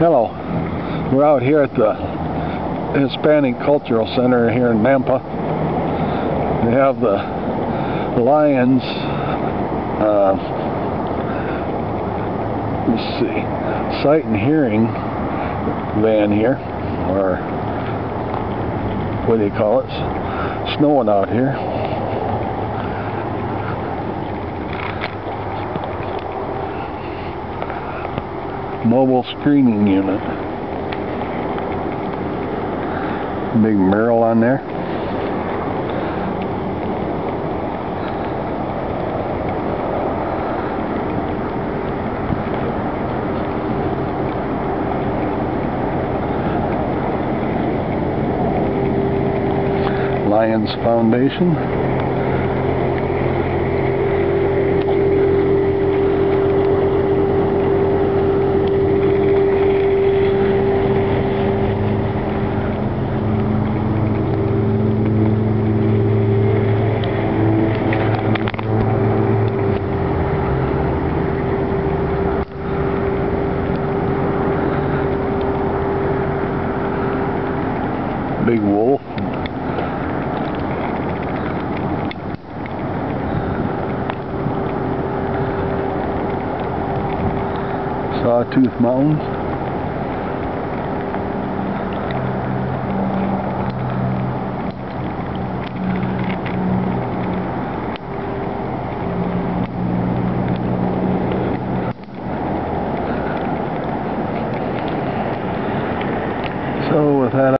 Hello. We're out here at the Hispanic Cultural Center here in Nampa. They have the Lions, uh, let's see, sight and hearing van here, or what do you call it? Snowing out here. Mobile screening unit. Big mural on there. Lions Foundation. big wolf. Sawtooth Mountains. So with that